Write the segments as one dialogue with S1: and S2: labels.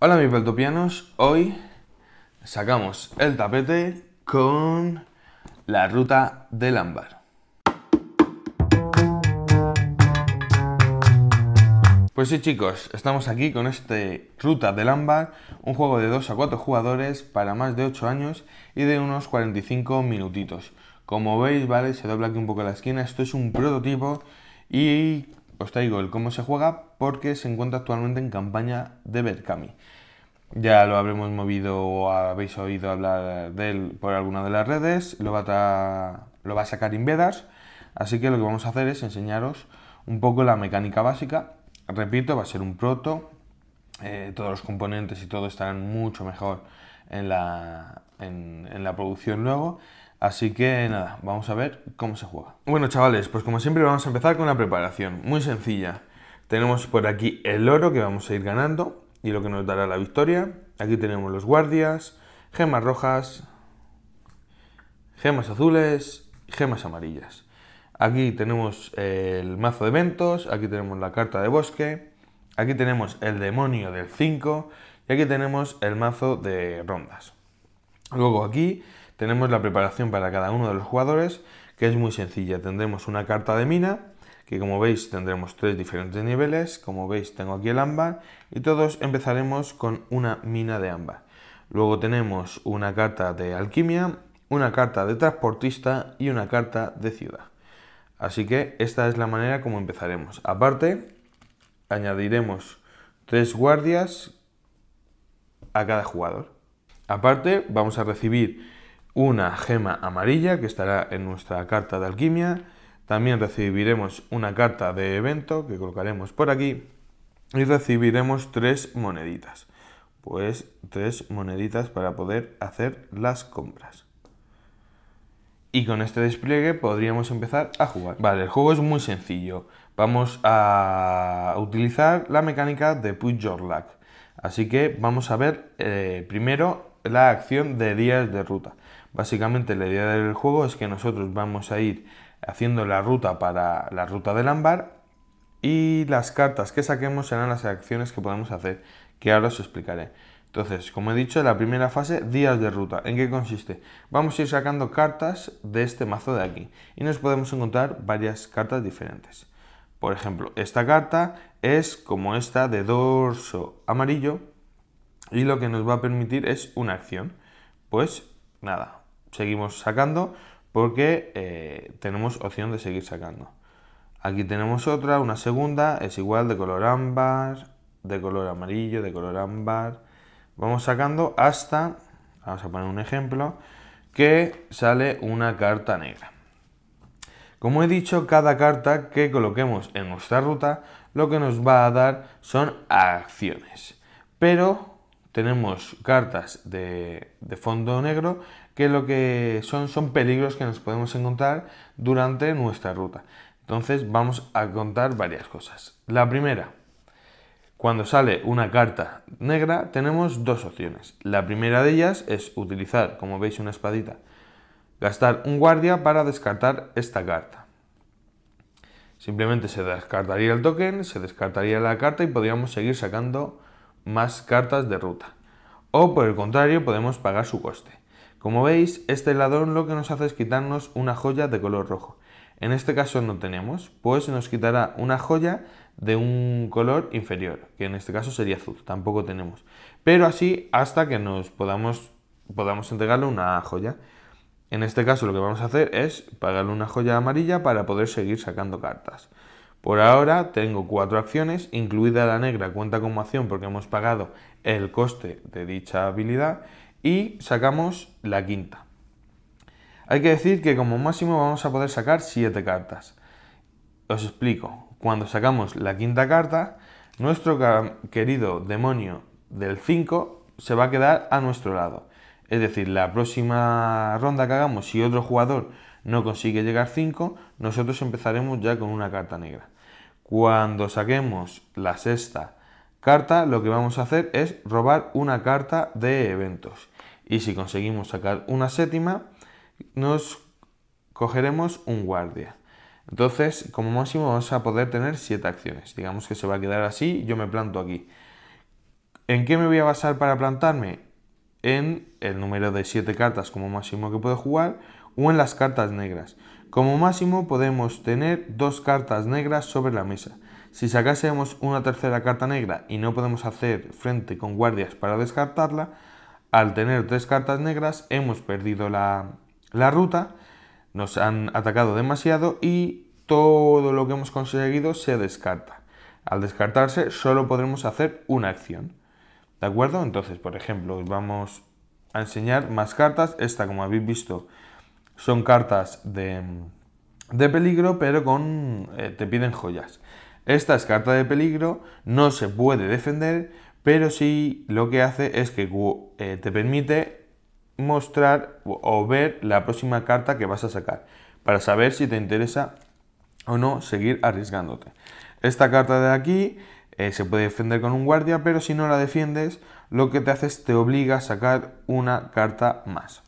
S1: Hola mis peltopianos, hoy sacamos el tapete con la ruta del ámbar. Pues sí chicos, estamos aquí con este Ruta del Ámbar, un juego de 2 a 4 jugadores para más de 8 años y de unos 45 minutitos. Como veis, vale, se dobla aquí un poco la esquina, esto es un prototipo y os traigo el cómo se juega porque se encuentra actualmente en campaña de Berkami. Ya lo habremos movido o habéis oído hablar de él por alguna de las redes, lo va a, lo va a sacar así que lo que vamos a hacer es enseñaros un poco la mecánica básica. Repito, va a ser un proto, eh, todos los componentes y todo estarán mucho mejor en la, en, en la producción luego. Así que nada, vamos a ver cómo se juega. Bueno chavales, pues como siempre vamos a empezar con la preparación, muy sencilla. Tenemos por aquí el oro que vamos a ir ganando y lo que nos dará la victoria. Aquí tenemos los guardias, gemas rojas, gemas azules, gemas amarillas. Aquí tenemos el mazo de eventos, aquí tenemos la carta de bosque, aquí tenemos el demonio del 5 y aquí tenemos el mazo de rondas. Luego aquí tenemos la preparación para cada uno de los jugadores, que es muy sencilla. Tendremos una carta de mina, que como veis tendremos tres diferentes niveles. Como veis tengo aquí el ámbar y todos empezaremos con una mina de ámbar. Luego tenemos una carta de alquimia, una carta de transportista y una carta de ciudad. Así que esta es la manera como empezaremos. Aparte, añadiremos tres guardias a cada jugador. Aparte, vamos a recibir una gema amarilla que estará en nuestra carta de alquimia. También recibiremos una carta de evento que colocaremos por aquí. Y recibiremos tres moneditas. Pues tres moneditas para poder hacer las compras. Y con este despliegue podríamos empezar a jugar. Vale, el juego es muy sencillo. Vamos a utilizar la mecánica de Put Your Luck. Así que vamos a ver eh, primero la acción de días de ruta. Básicamente la idea del juego es que nosotros vamos a ir haciendo la ruta para la ruta del ámbar y las cartas que saquemos serán las acciones que podemos hacer, que ahora os explicaré. Entonces, como he dicho, la primera fase, días de ruta. ¿En qué consiste? Vamos a ir sacando cartas de este mazo de aquí y nos podemos encontrar varias cartas diferentes. Por ejemplo, esta carta es como esta de dorso amarillo y lo que nos va a permitir es una acción. Pues nada, seguimos sacando porque eh, tenemos opción de seguir sacando. Aquí tenemos otra, una segunda, es igual de color ámbar, de color amarillo, de color ámbar. Vamos sacando hasta, vamos a poner un ejemplo, que sale una carta negra. Como he dicho, cada carta que coloquemos en nuestra ruta lo que nos va a dar son acciones. Pero tenemos cartas de, fondo negro que lo que son son peligros que nos podemos encontrar durante nuestra ruta. Entonces vamos a contar varias cosas. La primera, cuando sale una carta negra tenemos dos opciones. La primera de ellas es utilizar, como veis, una espadita, gastar un guardia para descartar esta carta. Simplemente se descartaría el token, se descartaría la carta y podríamos seguir sacando más cartas de ruta. O por el contrario, podemos pagar su coste. Como veis, este ladrón lo que nos hace es quitarnos una joya de color rojo. En este caso no tenemos, pues nos quitará una joya de un color inferior, que en este caso sería azul, tampoco tenemos. Pero así hasta que nos podamos, podamos entregarle una joya. En este caso lo que vamos a hacer es pagarle una joya amarilla para poder seguir sacando cartas. Por ahora tengo cuatro acciones, incluida la negra cuenta como acción porque hemos pagado el coste de dicha habilidad y sacamos la quinta. Hay que decir que como máximo vamos a poder sacar siete cartas. Os explico, cuando sacamos la quinta carta, nuestro querido demonio del 5 se va a quedar a nuestro lado. Es decir, la próxima ronda que hagamos, si otro jugador no consigue llegar 5, nosotros empezaremos ya con una carta negra. Cuando saquemos la sexta carta, lo que vamos a hacer es robar una carta de eventos. Y si conseguimos sacar una séptima, nos cogeremos un guardia. Entonces, como máximo vamos a poder tener 7 acciones. Digamos que se va a quedar así, yo me planto aquí. ¿En qué me voy a basar para plantarme? En el número de 7 cartas como máximo que puedo jugar o en las cartas negras. Como máximo podemos tener dos cartas negras sobre la mesa. Si sacásemos una tercera carta negra y no podemos hacer frente con guardias para descartarla, al tener tres cartas negras hemos perdido la, la ruta, nos han atacado demasiado y todo lo que hemos conseguido se descarta. Al descartarse solo podremos hacer una acción. ¿De acuerdo? Entonces, por ejemplo, os vamos a enseñar más cartas. Esta, como habéis visto, son cartas de, peligro, pero con eh, te piden joyas. Esta es carta de peligro, no se puede defender, pero sí lo que hace es que eh, te permite mostrar o ver la próxima carta que vas a sacar, para saber si te interesa o no seguir arriesgándote. Esta carta de aquí eh, se puede defender con un guardia, pero si no la defiendes, lo que te hace es te obliga a sacar una carta más.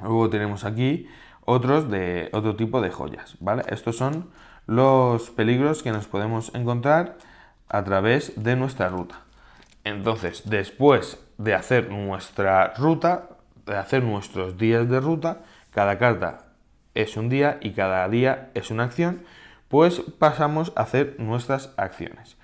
S1: Luego tenemos aquí otros de otro tipo de joyas, ¿vale? Estos son los peligros que nos podemos encontrar a través de nuestra ruta. Entonces, después de hacer nuestra ruta, de hacer nuestros días de ruta, cada carta es un día y cada día es una acción, pues pasamos a hacer nuestras acciones.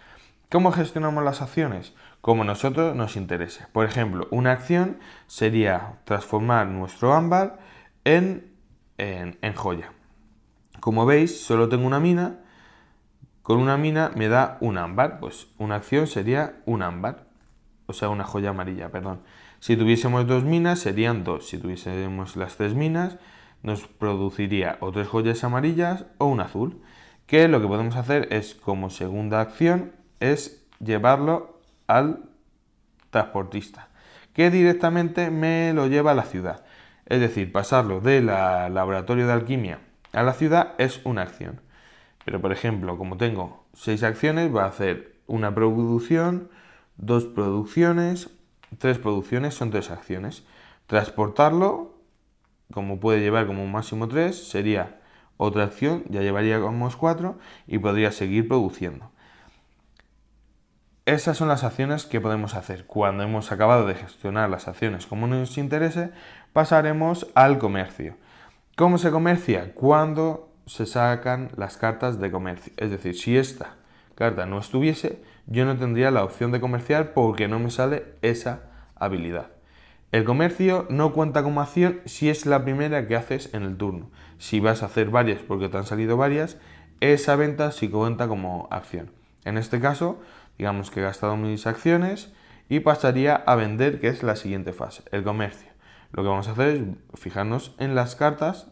S1: ¿Cómo gestionamos las acciones? Como nosotros nos interese. Por ejemplo, una acción sería transformar nuestro ámbar en, en, joya. Como veis, solo tengo una mina. Con una mina me da un ámbar. Pues una acción sería un ámbar. O sea, una joya amarilla, perdón. Si tuviésemos dos minas, serían dos. Si tuviésemos las tres minas, nos produciría o tres joyas amarillas o un azul. Que lo que podemos hacer es, como segunda acción, es llevarlo al transportista, que directamente me lo lleva a la ciudad. Es decir, pasarlo del laboratorio de alquimia a la ciudad es una acción. Pero por ejemplo, como tengo seis acciones, va a hacer una producción, dos producciones, tres producciones, son tres acciones. Transportarlo, como puede llevar como máximo tres, sería otra acción, ya llevaría como cuatro y podría seguir produciendo. Esas son las acciones que podemos hacer. Cuando hemos acabado de gestionar las acciones como nos interese, pasaremos al comercio. ¿Cómo se comercia? Cuando se sacan las cartas de comercio. Es decir, si esta carta no estuviese, yo no tendría la opción de comerciar porque no me sale esa habilidad. El comercio no cuenta como acción si es la primera que haces en el turno. Si vas a hacer varias porque te han salido varias, esa venta sí cuenta como acción. En este caso, digamos que he gastado mis acciones y pasaría a vender, que es la siguiente fase, el comercio. Lo que vamos a hacer es fijarnos en las cartas,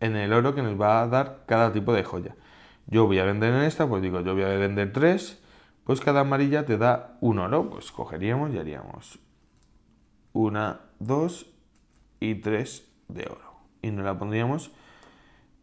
S1: en el oro que nos va a dar cada tipo de joya. Yo voy a vender en esta, pues digo, yo voy a vender tres, pues cada amarilla te da un oro, pues cogeríamos y haríamos una, dos y tres de oro. Y nos la pondríamos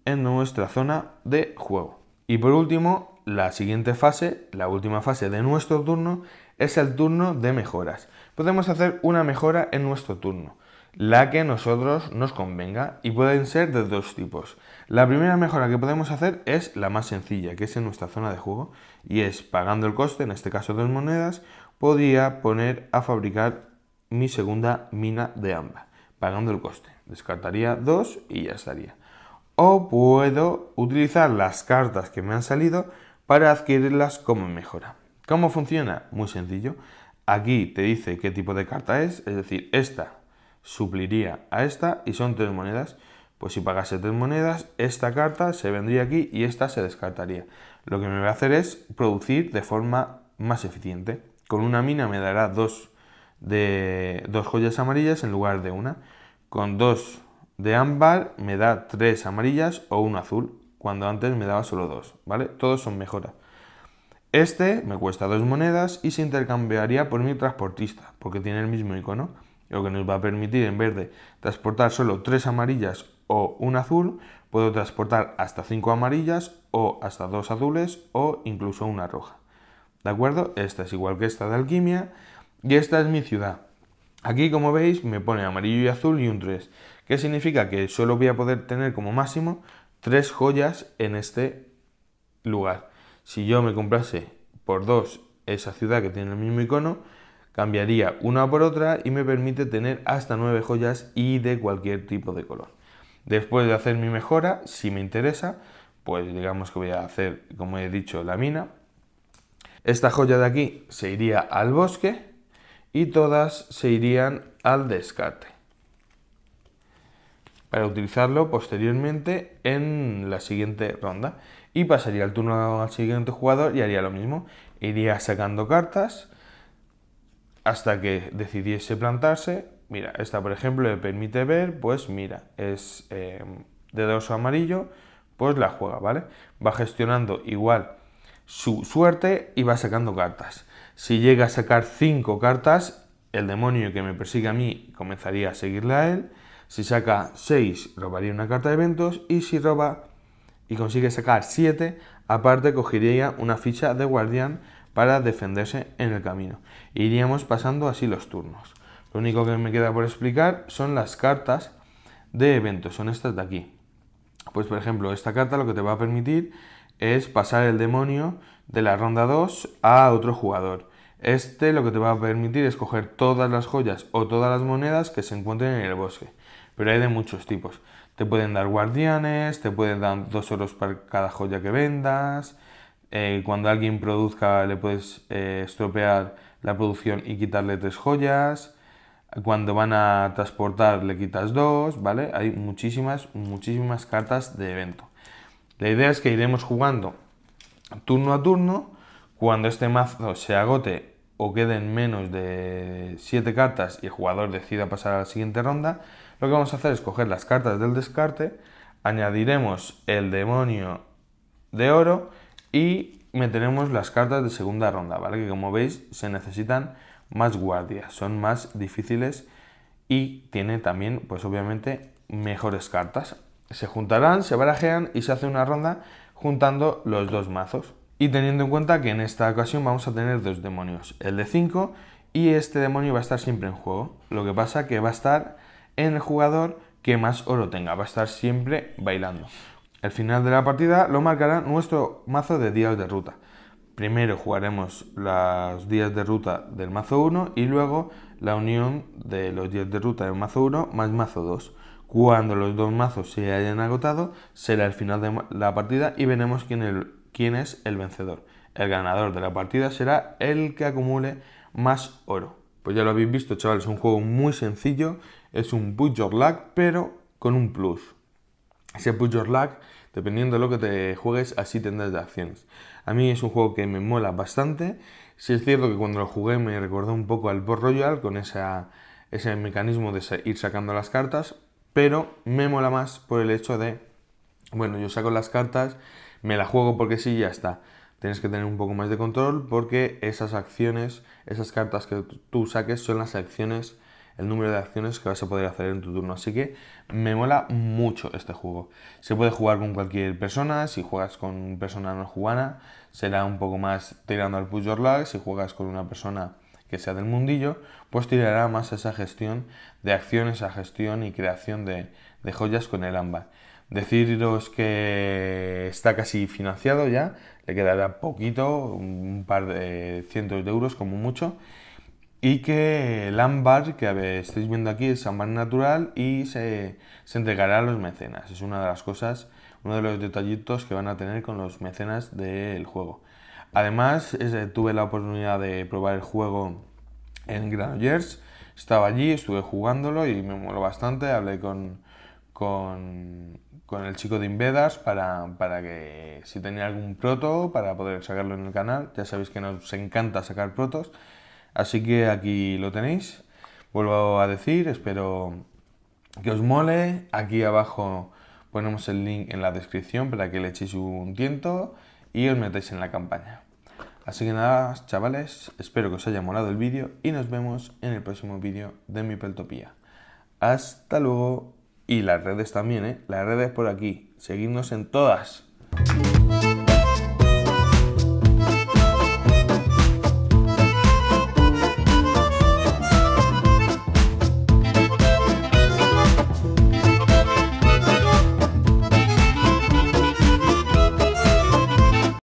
S1: en nuestra zona de juego. Y por último, la siguiente fase, la última fase de nuestro turno, es el turno de mejoras. Podemos hacer una mejora en nuestro turno, la que a nosotros nos convenga y pueden ser de dos tipos. La primera mejora que podemos hacer es la más sencilla, que es en nuestra zona de juego, y es pagando el coste, en este caso dos monedas, podría poner a fabricar mi segunda mina de ámbar, pagando el coste. Descartaría dos y ya estaría. O puedo utilizar las cartas que me han salido para adquirirlas como mejora. ¿Cómo funciona? Muy sencillo. Aquí te dice qué tipo de carta es, es decir, esta supliría a esta y son tres monedas. Pues si pagase tres monedas, esta carta se vendría aquí y esta se descartaría. Lo que me va a hacer es producir de forma más eficiente. Con una mina me dará dos, de, dos joyas amarillas en lugar de una. Con dos de ámbar me da tres amarillas o un azul cuando antes me daba solo dos, ¿vale? Todos son mejoras. Este me cuesta dos monedas y se intercambiaría por mi transportista, porque tiene el mismo icono, lo que nos va a permitir en vez de transportar solo tres amarillas o un azul, puedo transportar hasta cinco amarillas o hasta dos azules o incluso una roja. ¿De acuerdo? Esta es igual que esta de alquimia y esta es mi ciudad. Aquí, como veis, me pone amarillo y azul y un 3, ¿Qué significa que solo voy a poder tener como máximo tres joyas en este lugar. Si yo me comprase por dos esa ciudad que tiene el mismo icono, cambiaría una por otra y me permite tener hasta 9 joyas y de cualquier tipo de color. Después de hacer mi mejora, si me interesa, pues digamos que voy a hacer, como he dicho, la mina. Esta joya de aquí se iría al bosque y todas se irían al descarte para utilizarlo posteriormente en la siguiente ronda. Y pasaría el turno al siguiente jugador y haría lo mismo. Iría sacando cartas hasta que decidiese plantarse. Mira, esta por ejemplo le permite ver, pues mira, es eh, de dorso amarillo, pues la juega, ¿vale? Va gestionando igual su suerte y va sacando cartas. Si llega a sacar 5 cartas, el demonio que me persigue a mí comenzaría a seguirle a él si saca 6, robaría una carta de eventos y si roba y consigue sacar 7, aparte cogería una ficha de guardián para defenderse en el camino. Iríamos pasando así los turnos. Lo único que me queda por explicar son las cartas de eventos, son estas de aquí. Pues por ejemplo, esta carta lo que te va a permitir es pasar el demonio de la ronda 2 a otro jugador. Este lo que te va a permitir es coger todas las joyas o todas las monedas que se encuentren en el bosque pero hay de muchos tipos. Te pueden dar guardianes, te pueden dar dos oros para cada joya que vendas. Eh, cuando alguien produzca le puedes eh, estropear la producción y quitarle tres joyas. Cuando van a transportar le quitas dos, ¿vale? Hay muchísimas, muchísimas cartas de evento. La idea es que iremos jugando turno a turno. Cuando este mazo se agote o queden menos de 7 cartas y el jugador decida pasar a la siguiente ronda, lo que vamos a hacer es coger las cartas del descarte, añadiremos el demonio de oro y meteremos las cartas de segunda ronda, ¿vale? Que como veis se necesitan más guardias, son más difíciles y tiene también, pues obviamente, mejores cartas. Se juntarán, se barajean y se hace una ronda juntando los dos mazos. Y teniendo en cuenta que en esta ocasión vamos a tener dos demonios, el de 5 y este demonio va a estar siempre en juego. Lo que pasa que va a estar en el jugador que más oro tenga. Va a estar siempre bailando. El final de la partida lo marcará nuestro mazo de días de ruta. Primero jugaremos los días de ruta del mazo 1 y luego la unión de los días de ruta del mazo 1 más mazo 2. Cuando los dos mazos se hayan agotado, será el final de la partida y veremos quién, quién es el vencedor. El ganador de la partida será el que acumule más oro. Pues ya lo habéis visto, chavales, es un juego muy sencillo, es un Your Luck, pero con un plus. Ese Your Luck, dependiendo de lo que te juegues, así tendrás de acciones. A mí es un juego que me mola bastante. Sí es cierto que cuando lo jugué me recordó un poco al Port Royal con esa, ese mecanismo de ir sacando las cartas, pero me mola más por el hecho de, bueno, yo saco las cartas, me la juego porque sí, ya está tienes que tener un poco más de control porque esas acciones, esas cartas que tú saques son las acciones, el número de acciones que vas a poder hacer en tu turno. Así que me mola mucho este juego. Se puede jugar con cualquier persona, si juegas con persona no jugana será un poco más tirando al push your luck, si juegas con una persona que sea del mundillo, pues tirará más esa gestión de acciones, a gestión y creación de, de joyas con el ámbar. Deciros que está casi financiado ya, le quedará poquito, un par de cientos de euros como mucho. Y que el ámbar que estáis viendo aquí es ámbar natural y se, entregará a los mecenas. Es una de las cosas, uno de los detallitos que van a tener con los mecenas del juego. Además, tuve la oportunidad de probar el juego en Granollers. Estaba allí, estuve jugándolo y me moló bastante. Hablé con, con, con el chico de Invedas para, para, que si tenía algún proto para poder sacarlo en el canal. Ya sabéis que nos encanta sacar protos. Así que aquí lo tenéis. Vuelvo a decir, espero que os mole. Aquí abajo ponemos el link en la descripción para que le echéis un tiento y os metáis en la campaña. Así que nada, chavales, espero que os haya molado el vídeo y nos vemos en el próximo vídeo de mi Peltopía. Hasta luego. Y las redes también, ¿eh? Las redes por aquí. Seguidnos en todas.